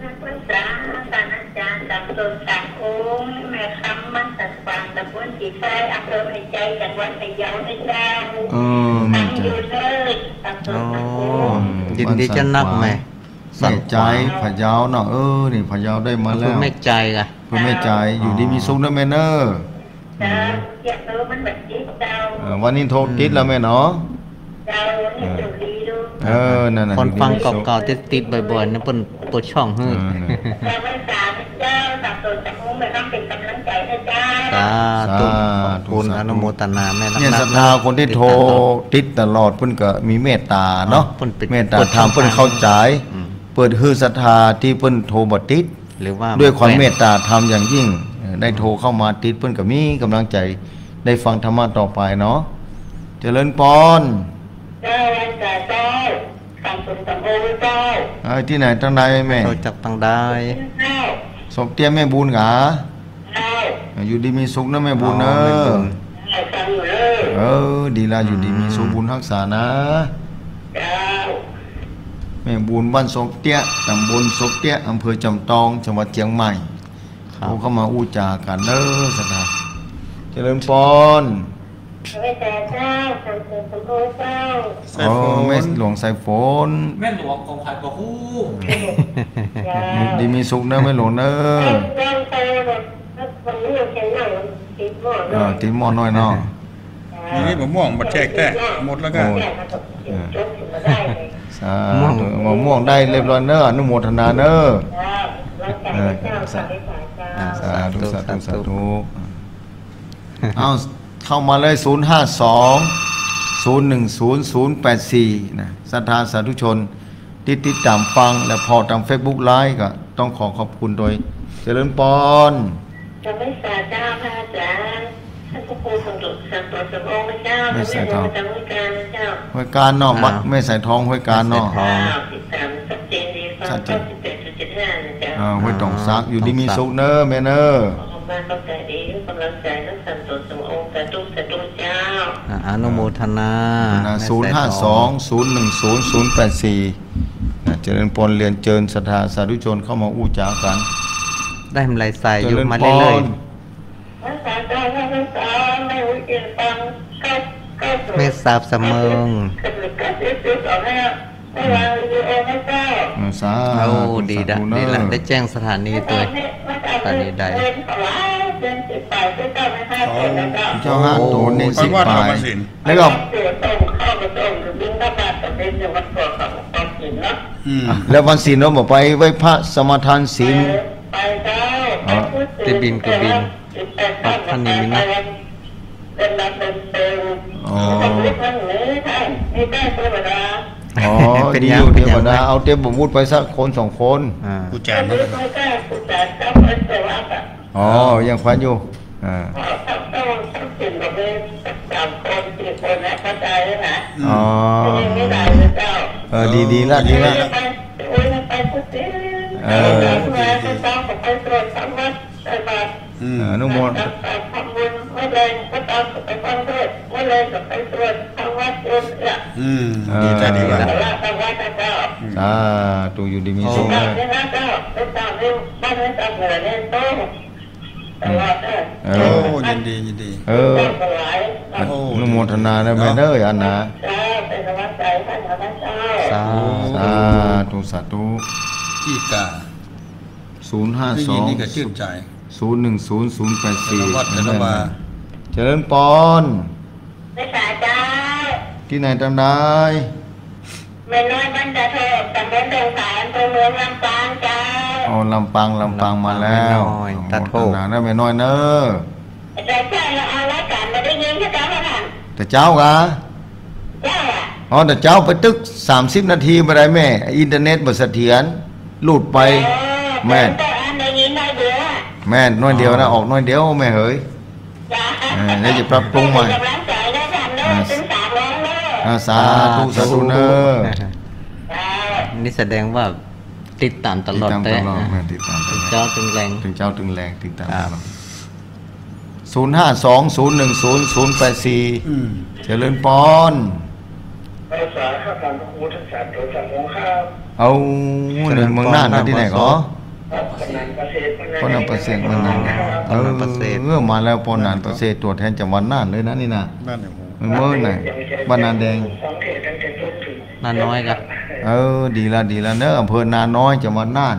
นักศึกษาศาสต ราจารย์สัมตุนสังองค์แม่คำมันสัตว์ฟางตะบนสีไฟอำเภอไผ่ใจจังหวัดพะเยาในเจ้าเออแม่ตั้งใจอยู่เลยสัมตุโอ้นสังองค์ยินดีจันนักไหมแม่ใจพะเยาเนาะเออนี่พะเยาได้มาเพื่แล้อวแม่ใจกะเพื่อแม่ใจอยู่ดีมีสุขนะแม่เนอร์จ้าอยากรู้มันแบบนี้เจ้าเออวันนี้โทรติดแล้วแม่เนาะเจ้านี่จุลีดูเออนั่นน่ะคนฟังอยู่ดีมีสุขเก่าๆติดๆบ่อยๆนะเปิ้นเปิดช่องให้เออ น่ะเจ้าไม่สาเจ้าสัมตุนสังองค์แม่คำเป็นกำลังใจให้เจ้าสาธุสาธุขอบคุณอนุโมทนาแม่รักเนี่ยนัศรักทธาคนที่โทรติดตลอดเพิ่นก็มีเมตตาเนาะเพิ่นเป็นเมตตาเปิดธรรมช่องเพิ่นเข้าใจอืมเปิดฮือศรัทธาที่เพิ่นโทรบ่ติดหรือว่าด้วยความเมตตาธรรมอย่างยิ่งเออได้โทรเข้ามาติดเพิ่นก็มีกำลังใจได้ฟังธรรมะต่อไปเนาะเจริญพรเจ้าวันจ่าเจ้าสัมตุนสังองค์เจ้าเอ้ยที่ไหนทางใดแม่เราจักตังได้ เจ้าสมเตี้ยแม่บุญหาเจ้าอยู่ดีมีสุขนะแม่บุญเนออ๋อแม่บุญเจ้าฟังอยู่เลยเออ ดีละอยู่ดีมีสุขบุญรักษานะเจ้าแม่บุญบ้านสมเตี้ยตำบลสมเตี้ยอำเภอจำตอง จังหวัดเชียงใหม่ครับเขาเข้ามาอู้จากันเด้อสถาเจริญพร ไม่แต่เจ้าสัมตุนสังองค์เจ้าใส่อ๋อโฟนแม่หลวงสายฝนแม่หลวงของขันกับคู่เจ้าอยู่ดีมีสุขนะแม่หลวงเด้อเจ้าเจ้าแบบวันนี้เราเขียนหนังติดหม้อเออติดหมอน้อยเนาะนี่มะม่วงบัดแจกแต่หมดแล้วก็โอ้ยจบถึงมาได้เลยสาธุมะม่วงได้เรียบร้อยเด้ออนุโมทนาเด้อเจ้ารักใจเจ้าสัมฤทธิ์เจ้า สาธุสาธุสาธุเอา เข้ามาเลย 0 5 2 0 1 0 0 8 4นะศรัทธาสาธุชน ที่ติดตามฟัง และพอตาม Facebook ไลฟ์ก็ ต้องขอขอบคุณโดย เจริญปอนจะไม่สาเจ้าพระอาจารย์ท่านพระครูสมดุลสัมปสมองค์พระเจ้าจะไม่รู้จำวิการพระเจ้าห้วยการเนาะวัดแม่สายทองห้วยการเนาะแม่สายทองติดตามชัดเจนดีฟังก็สิบเอ็ดจุดเจ็ดห้านะเจ้าอ่าห้วยตองซักอยู่ดีมีสุขเนอะแม่เนอะขอบคุณเข้าใจดีกำลังใจนักสัมตุสม อ่าอนุโมทนาศูนย์ห้าสองศูนย์หนึ่งศูนย์ศูนย์แปดสี่เจริญปนเรียนเจิญศรัทธาสาธุชนเข้ามาอู้จากัน ได้ทำไรใส่เจอยู่ริญมาปเรื่อยนพระอาจารย์พระอาจารย์ไม่รู้เกี่ยวกับเข้าเข้าสู่ๆเมตสาบเสมองกำลังการเสียชีวิตของแม่ไม่วางวิดีโอให้เจ้าเออสาโอ้ธุดีสาละธุเนดีละอะได้แจ้งสถานีตัวตอนนี้ได้เป็นขวาเป็นสิบแปด เป็นเก้าเป็นห้าเป็นเก้าเจ้าห้าโตนในสิบไปวัดปลาธรรมยศิลป์แล้วก็เสือต้มข้าวกระต้มหรือบินทบาทเป็นจังหวัดตัวของความสินเนาะอืมแล้ววันศีลเราบอกไปไหว้พระสมทานศีลไปเจ้าอ๋อจะบินก็บินวัดท่านนี้มีนะเป็นรับเป็นเป็นอ๋อทำให้ท่านนี้ท่านไม่ได้ธรรมดาอ๋อเป็นดียัองยู่เป็เทนยังวดาเอาเต็มบมุดไปสักคนสองคนอ่ากูแจแต่นไม่แล้วค่อยกล้าสุดแต่เจ้าเพิ่นแต่ว่าแบบอ๋อยังควันอยู่อ่า ต้องต้องต้องสิ่งแบบนี้สามคนสี่คนนะเข้าใจไหมนะอ๋อไม่ได้เลยเจ้าเออดีดีละดีละไปโอ้ยไปพุทธิเออมาไปเจ้าไปตรวจสำนักไปบาทอืมอนุโมททำบุญไม่เลยก็ตามไปฟังด้วยไม่เลยก็ไปตรวจทางวัดเองเนี่ยอืมดีใจดีว่าแต่ว่าทางวัดเจ้าสาธุอยู่ดีมีสุขเจ้านะเนี่ยนะเจ้าเป็นเจ้าเนี่ยบ้านเนี่ยเจ้าเหนือเนี่ยโต แต่ว่าเออเอโอ้อ ยินดียินดี เออเจ้าถวายอนุโมทนานะแม่เด้ออันนะเจ้าเป็นกำลังใจให้กับพระเจ้าสาสาธุสาธุกี่กาศูนย์ห้าได้สยิอนงนี่ก็ชื่นใจ ศูนย์หนึ่งศูนย์ศูนย์แปดสี่วัดแต่ละวา เจริญปอนไม่สาเจ้าที่ไหนตำได้มแม่น้อยบ้านตะเทพตำบลดงสายอำเภอเมืองลำปางเจ้า อ๋อลำปางลำปางมาแล้วแม่น้อยตาโทโอ้ตานะแม่น้อยเนอะแต่เจ้าเราเอารายการมาได้ยินใช่ไหมคะแต่เจ้ากะเจ้าอะอ๋อแต่เจ้าไปตึก30นาทีมาได้แม่ อินเทอร์เน็ตบ่เสถียรหลุดไป แม่นแต่อันได้ยินได้เยอะแม่นน้อยเดียวนะออกน้อยเดียวแม่เฮ้ยจ้าเออแล้วจะปรับปรุงใหม่กำลังใจได้ทำเนอะถึงสามร้อยเนอะอาสาธุสาธุเนอะจ้านี่แสดงว่า ติดตามตลอดติดตามแต่ตลอดแม่ติดตามตลอดเจ้าตึงแรงถึงเจ้าถึงแรงติดตามครับตลอดศูนย์ห้าสองศูนย์หนึ่งศูนย์ศูนย์แปดสี่อืมเจริญปอนภาษาข้าพเจ้าพระครูทั้งสามตัวสามองค์ข้าเอาหนึ่งเมืองน่านนะที่ไหนก็กำนันประเสริฐปอนันประเสริฐมันนั่นเออเมื่อมาแล้วปอนันประเสริฐตัวแทนจังหวัดน่านเลยนะนี่นะบ้านเนี่ยโหมันเมื่อไหนบ้านนานแดงสองเขตตั้งแต่ต้นถึงน่าน้อยกัน เออ ดีละดีละเนอะอำเภอนาน้อยจังหวัดน่าน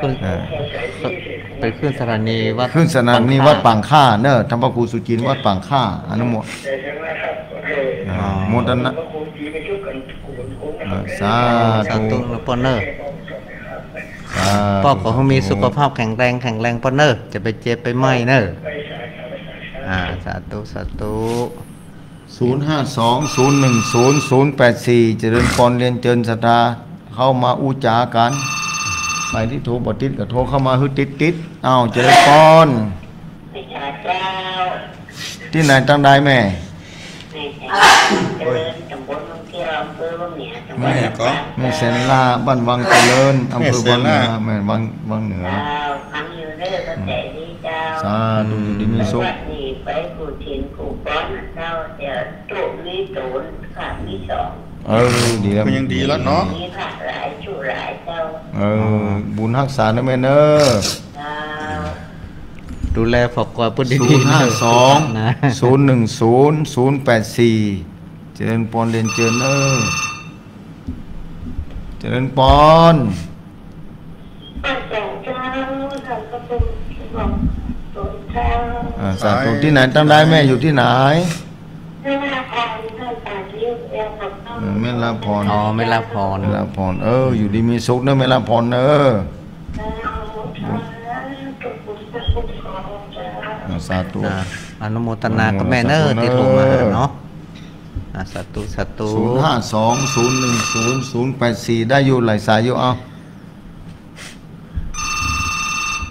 ขึ้นเออไปขึ้นสถานีวัดขึ้นสนามนี้วัดปางค่าเนอะธรรมครูสุจินต์วัดปางค่าอนุโมทแต่ใช่ไหมครับเออเออโมทนะพระครูจีไปช่วยกันกูนคุ้มเออสาสาธุธุนะปอนเนอร์สาธุพ่อขอให้มีสุขภาพแข็งแรงแข็งแรงปอนเนอร์จะไปเจ็บไปไหมเนอร์อ่าสาธุสาธุ ศูนย์ห้าสองศูนย์หนึ่งศูนย์ศูนย์แปดสี่เจริญพรเรียนเจิญศรัทธาเข้ามาอูจากันไปที่โทรบติดกับโทรเข้ามาฮึดติดติดอ้าวเจริญพรไม่ใช่เจ้าที่ไหนตั้งได้แม่ไม่ใช่เดินตำบลบางเที่ยวอำเภอบางเหนือจังหวัดแม่ก็แม่เซนลาบ้านวังเจริญอำเภอวังเหนือแม่วังวังเหนือเจ้าฟังอยู่เด้อก็ใจดีเจ้าสาธุอยู่ดีมีสุขวัดนี้ไปกูถินกูป้อน เจ้าเดี๋ยวตุมีตูนขามีสองเออดีแล้วก็ยังดีแล้วเนาะมีขาหลายชูหลายเจ้าเออบุญรักษานะแม่เนอะเจ้าดูแลฝอกกว่าพุทธศูดีนย์ห้าสองนะศูนย์หนึ่งศูนย์ศูนย์แปดสี่เจริญปอนเรียนเจริญเออเจริญปอนป้าแสงเจ้าทำก็เป็นของตัวเจ้าอ่าสาธุที่ไหนตั้งได้แม่อยู่ที่ไหนไม่น่าพอ เพื่อนตาที่เรียนกับน้องเออแม่ลาพรอ๋อไม่รับพรแม่ลาพรเออ อยู่ดีมีสุขเนอะแม่ลาพรเนอะเจ้าเจ้าตุกุศลสุขของเจ้าอ่าสาธุอ่าอนุโมทนากับแม่เนอร์ที่โทรมาหาเนาะอ่าสาธุสาธุศูนย์ห้าสองศูนย์หนึ่งศูนย์ศูนย์แปดสี่ได้อยู่หลายสายอยู่เอา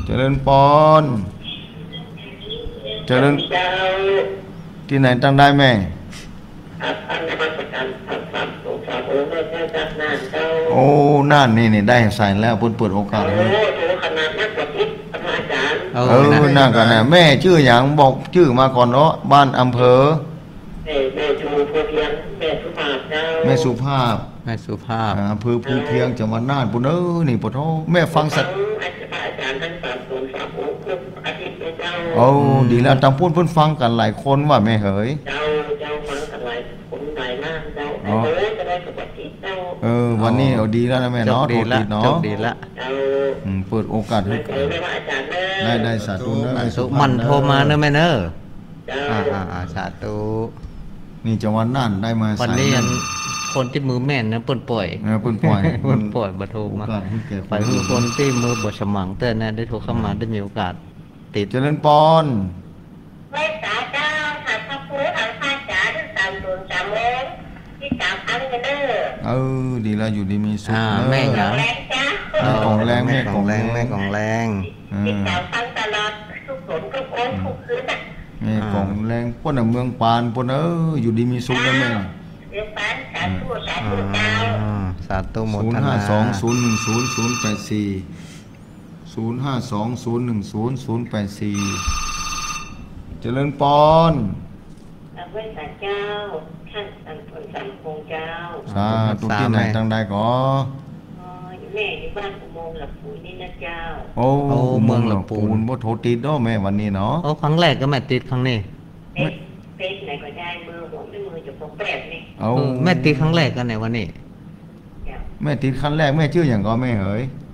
เจริญปอนเจริญเจ้า ที่ไหนตั้งได้แม่อัปอันนมัสการพระสัมพุทธองค์ได้จากนานเจ้าโอ้น่านนี่นี่ได้ใส่แล้วเพิ่นเปิดโอกาสโอ้ให้โหขนาดนักกว่าทิพย์อาจารย์เอเอออนะน่ากันนะแม่ชื่ออย่างบอกชื่อมาก่อนเนาะบ้านอำเภอแม่แม่ชูภูเพียงแม่สุภาพเจ้าแม่สุภาพแม่สุภาพอ่าอำเภอภูเพียงจังหวัดน่านปุ่นเอ้อนี่ปะโทแม่ฟังสัตว์ โอ้ดีแล้วตามพูดเพิ่นฟังกันหลายคนว่าแม่เหยเจ้าเจ้าฟังกันหลายคนหลายมากเจ้าอ๋อเออจะได้สวัสดีเจ้าเออ วันนี้เอาดีแล้วนะแม่โชคเนาะดีโทษละติดโชเนาะคดีละเจ้าอืมเปิดโอกาสให้เออไม่ว่าอาจารย์เนอะได้ได้สาธุเนอะแม่สุสุภาพมันโทรมาเนอะแม่เนอะเจ้าอ่าอ่าอ่าสาธุนี่จังหวัดน่านได้มาวันสายนี้หยันึ่นงคนที่มือแม่นนะเปิ้นป่วยเออเพิ่นปล่อยเปิ้นป่วยบ่โทรมาโอกาสให้แก่คนไปคือคนที่มือบทสมังเตือนนะได้โทรเข้ามาได้มีโอกาส ติดเจริญปอนไม่สาเจ้าถ้าพระพุทธทางพระจ๋าทั้งสามศูนย์สามองค์ที่สามพันกันเด้อเออดีแล้วอยู่ดีมีสุขอ่าเนอะแม่เหรอแรงจ้าแม่ของแรงแม่ของแรงแม่ของแรงที่สามพันตลอดทุกฝนทุกโอนทุกคืนน่ะแม่ของแรงพวกน่ะเมืองปานพวกน่ะเอออยู่ดีมีสุขนะแม่เรียนปานสาธุสาอ่ธุเจ้าาสาธุโมศูนทย์ห้านาสองศูนย์หนึ่งศูนย์ศูนย์แปดสี่ ศูนย์ห้าสองศูนย์หนึ่งศูนย์ศูนย์แปดสี่เจริญปอนพระพุทธเจ้าท่านสัมพุทธสัมพงเจ้าสาธุที่ไหนตั้งได้ก็อ๋อแม่อยู่บ้านอุโมงค์หลับปุ๋ยนี่นะเจ้า โอ้โอ้เมืองลำพูนบ่โทรติดเนาะแม่วันนี้เนาะโอ้ครั้งแรกก็แม่ติดครั้งนี้เป็ดเป็ดไหนก็ได้มือหัวไม่มือจะพกแปดนี่เอาเออแม่ติดครั้งแรกกันในวันนี้เจ้าแม่ติดขั้นแรกแม่ชื่ออย่างก็แม่เหยอ๋อ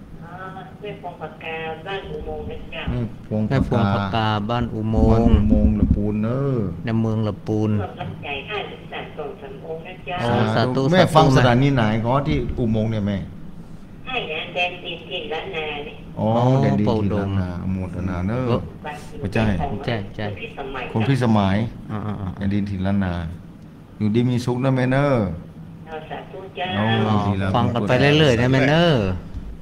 แม่ปองปากกาบ้านอุโมงค์นะเจ้าแม่พวงแม่พวงปปากกาบ้านอุโมบ้านงค์อุโมงค์ละปูนเนอะในเมืองละปูนร่วมรับใจท่านสัตว์ส่งสัมองค์นะนะจ๊ะโอ้สาธุแม่สาธุฟังแม่สถานีไหนก็ที่อุโมงค์เนี่ยแม่ ให้แดนแดนดินดินล้านนาเนี่ยอ๋ออ๋อแดนดินเป่าทีดลางนาอโมทนาเนอะบ้านพระเจ้าใช่ ใช่พี่สมัยคนพิสมัยอ่าๆแดนดินทีลานา อยู่ดีมีสุขนะแม่เนอะเอาสาธุจ้า เอาๆอ๋อทีละฟังกันไปเรื่อยๆนะแม่เนอร์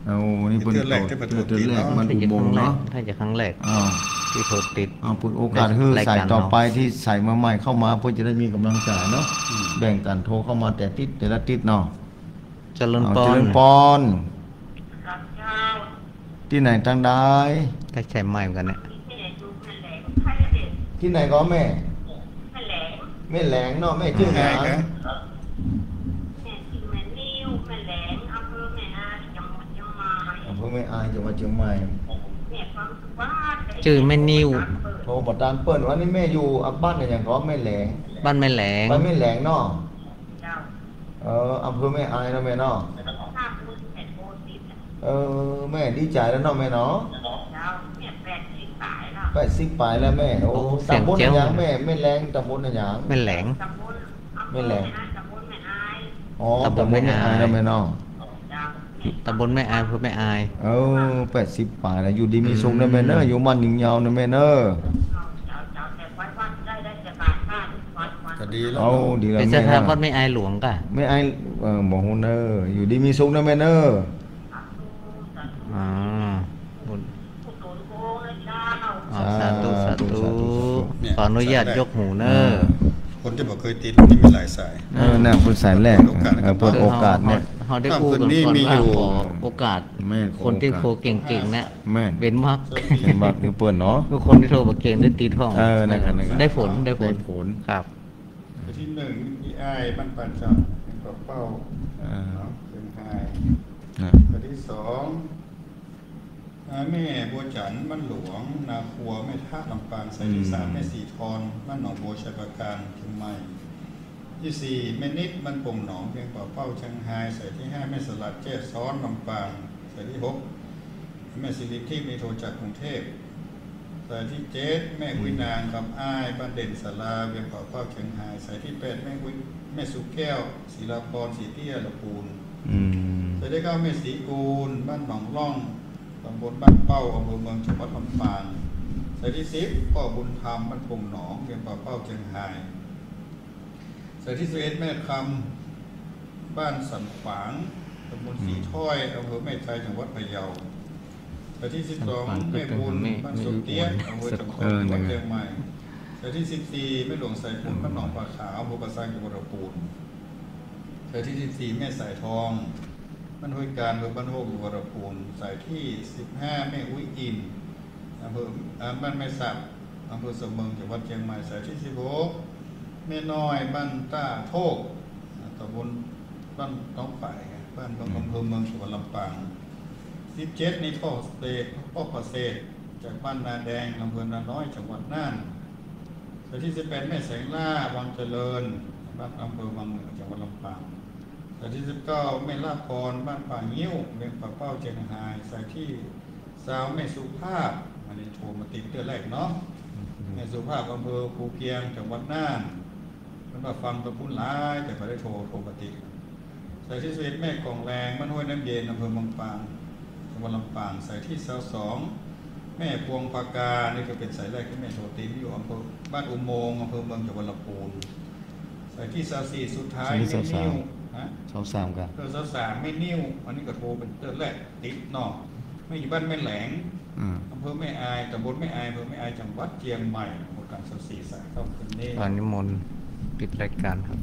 เอานี่เป็นเทื่อแรกที่ประตูเทื่อแรกติดเนาะมันถ้าอุจะโมคงรั้งค์แรกเนาะถ้าจะครั้งแรกอ่าที่โทรติดเอาเปิดโอกาสให้รายการใส่ต่อเราไปที่ใส่มาใหม่เข้ามาเพื่อจะได้มีกำลังใจเนาะแบ่งกันโทรเข้ามาแต่ติดแต่ละติดเนาะเจริญเอาปอเจนริญปอนครับเจ้าที่ไหนตั้งได้ได้ใช้ไม้เหมือนกันเนี่ยที่ไหนดูแม่แหลงใครเด็กที่ไหนก็แม่แม่แหลงแม่แหลงเนาะแม่ชื่อหยัง ไงครับ แม่ชื่อแม่นิ้วแม่แหลงอำเภอแม่อาจังหวัดเชียงใหม่ อำเภอแม่อายจังหวัดเชียงใหม่แม่ฟังสุวาสชื่อแม่นิวโทรประดานเปิ้นว่านี่แม่อยู่อับบ้านเนี่ยอย่างก็แม่แหลงบ้านแม่แหลงไปแม่แหลงเนาะเจ้าเอออำเภอแม่อายเนาะแม่เนาะห้าคุณแปดโมสิบเออแม่ดีใจแล้วเนาะแม่เนาะเจ้าแม่แปดสิบสายแล้วแปดสิบปลายแล้วแม่โอ้โอ้เสียงตำบลเจ๋อะวไรอย่างแม่แม่แหลงตำบลอะไรอย่างแม่แหลงตำบลอำเภแม่อแหลแม่งอายตำบลแม่อายอ๋อตำบลแม่อายแล้วแม่เนาะเจ้า ตำบลแม่อายอำเภอแม่อาย เออแปดสิบปลายแล้วอยู่ดีมีสุขนะแม่เนอะอยู่มันยิงยาวนะแม่เนอะเจ้าเจ้าแต่วัดวัดได้ได้จะบาทบ้านวัดวัดก็ดีแล้วเอาดีแล้วเป็นสแม่ถานะบันแม่อายหลวงกะแม่ไอเออบอกฮูเนอร์อยู่ดีมีสุขนะแม่เนอะอ๋อบุญผู้โดนโกงเลยเจ้าอ๋อสาธุสาธุสาธุขออนุญาตยกหูเนอร์คนที่บอกเคยติดนี่มีหลายสาย เออน่ะคุณสายแรกโอกาสเออเปิดโอกาสเนี่ย เขาได้กู้กันนี่ก่อนมีว่าอยู่ขอโอกาสแม่คนที่โอกาสโทรเก่งๆนะแม่นเว้นมากเห็นว่าคือเปิดเนาะทุกคนที่โทรมาเก่งได้ตีท้องเออนะครับนะครับได้ผลได้ผลได้ผลครับที่หนึ่งอีไอบ้านปันจับเป็นกระเป้าเออเนาะเป็นไฮนะตัวที่สองอ่าแม่บัวจันทร์บ้านหลวง นาครัวแม่ท่าลำปางสายที่สามแม่สีทอนบ้านหนองบัวชัยประการเชียงใหม่ ที่สี่แม่นิดบ้านปงหนองเพียงเป่าเป้าเชียงไฮ้สายที่ห้าแม่สลัดเจ๊ซ้อนลำปางสายที่หกแม่สิริที่มีโทรจากกรุงเทพสายที่เจ็ดแม่กุยนางคำอ้ายบ้านเด่นสาราเวียงเป่าเป้าเชียงไฮ้สายที่แปดแม่กุยแม่สุแก้วศิลาพรศรีเตี้ยละปูนอืมสายที่เก้าแม่ศรีกูล บ้านหนองล่องตำบลบ้านเป้าอำเภอเมืองจังหวัดลำปางสายที่สิบพ่อบุญธรรมบ้านพงหนองเพียงป่าเป้าเชียงราย สายที่สิบเอ็ดแม่คำบ้านสันฝางตำบลสีถ้อยอำเภอแม่ใจจังหวัดพะเยาสายที่สิบสองสันฝางแม่บุญแม่บ้านสุเตี้ยนอำเภอจังหวัดจังหวัดเชียงใหม่สายที่สิบสี่แม่หลวงสายปุ่นบ้านหนองปลาขาวอำเภอปราสาทจังหวัดลำพูนสายที่สิบสี่แม่สายทองบ้านห้วยการอำเภอบ้านโฮกอยู่วรพูนสายที่15แม่อุ้ยอินอำเภออ่าบ้านแม่สับอำเภอสมเมืองจังหวัดเชียงใหม่สายที่16 แม่น้อยบ้านต้าโทกตำบลบ้านน้องฝ่ายบ้านอำเภอเมืองจังหวัดลำปาง17นี่พ่อเศษพ่อประเสษจากบ้านนาแดงอำเภอนาน้อยจังหวัดน่านสายที่18แม่แสงล่าวังเจริญบ้านอำเภอวังเหนือจังหวัดลำปางสายที่สิบเก้าแม่ลาพรบ้านป่างิ้วเวียงป่าเป้าเชียงรายสายที่สาวแม่สุภาพอันนี้โทรมาติดเดือนแรกเนาะแม่สุภาพอำเภอภูเกียงจังหวัดน่านมั นมาฟังตะพุ้นร้ายแต่ไม่ได้โทรโทรมาติดสายที่สิบเอ็ดแม่กองแรงบ้านห้วยน้ำเย็นอำเภอเมืองปางจังหวัดลำปางสายที่สาวสองแม่พวงปากานี่ก็เป็นสายแรกที่แม่โทรติดอยู่อำเภอบ้านอุโมงค์อำเภอเมืองจังหวัดลำพูนสายที่สาวสี่สุดท้ายสายที่แม่นิ้วสาวฮะสองสามกันเธอสาวสามไม่นิ้วอันนี้ก็โทรเป็นเตือนแรกติดเนอกไม่อยู่บ้านแม่แหลงอืมอำเภอแม่อายตำบลแม่อายอำเภอแม่อายจังหวัดเชียงใหม่หมดการสาวสี่สายเข้าคืนนี้ตอนนิมนต์ ปิดรายการครับ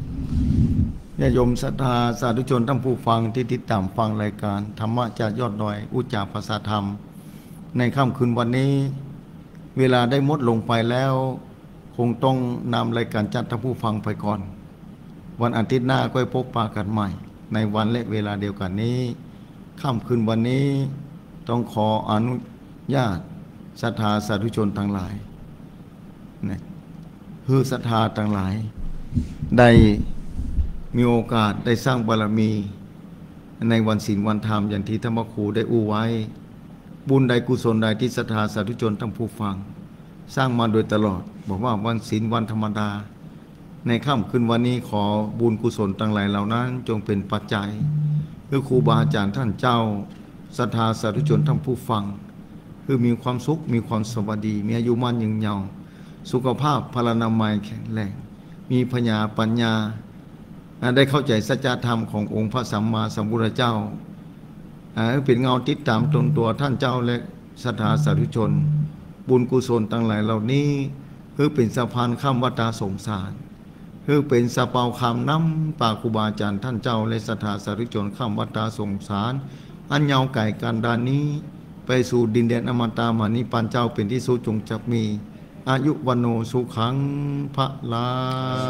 ญาโยมศรัทธาสาธุชนท่านผู้ฟังที่ติดตามฟังรายการ ธรรมะจากยอดดอยอุจจาภาษาธรรม ในค่ำคืนวันนี้ เวลาได้หมดลงไปแล้ว คงต้องนำรายการจัดท่านผู้ฟังไปก่อน วันอาทิตย์หน้าก็พบปะกันใหม่ ในวันและเวลาเดียวกันนี้ค่ำคืนวันนี้ต้องขออนุญาตศรัทธาสาธุชนทั้งหลายนะคือศรัทธาทั้งหลาย ได้มีโอกาสได้สร้างบารมี ในวันศีลวันธรรมอย่างที่ธรรมครูได้อู้ไว้ บุญใดกุศลใดที่ศรัทธาสาธุชนทั้งผู้ฟัง สร้างมาโดยตลอด บอกว่าวันศีลวันธรรมดา ในค่ำคืนวันนี้ขอบุญกุศลตั้งหลายเหล่านั้น จงเป็นปัจจัยคือครูบาอาจารย์ท่านเจ้าศรัทธาสาธุชนท่านผู้ฟัง คือมีความสุขมีความสวัสดี มีอายุมั่นยืนยาวสุขภาพพลานามัยแข็งแรง มีพญาปัญญา ได้เข้าใจสัจธรรมขององค์พระสัมมาสัมพุทธเจ้าอ่าเป็นเงาติดตามตนตัวท่านเจ้าและศรัทธาสาธุชน บุญกุศลตั้งหลายเหล่านี้คือเป็นสะพานข้ามวัฏสงสารคือเป็นสะเปาคำน้ำปาครูบาอาจารย์ท่านเจ้าและศรัทธาสาธุชนข้ามวัฏสงสาร อันเยาไก่การดานนี้ ไปสู่ดินแดนอมตะมานิปันเจ้าเป็นที่สุจงจักมี อายุวันโนสุขังพระลา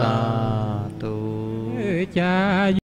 สาตุจะ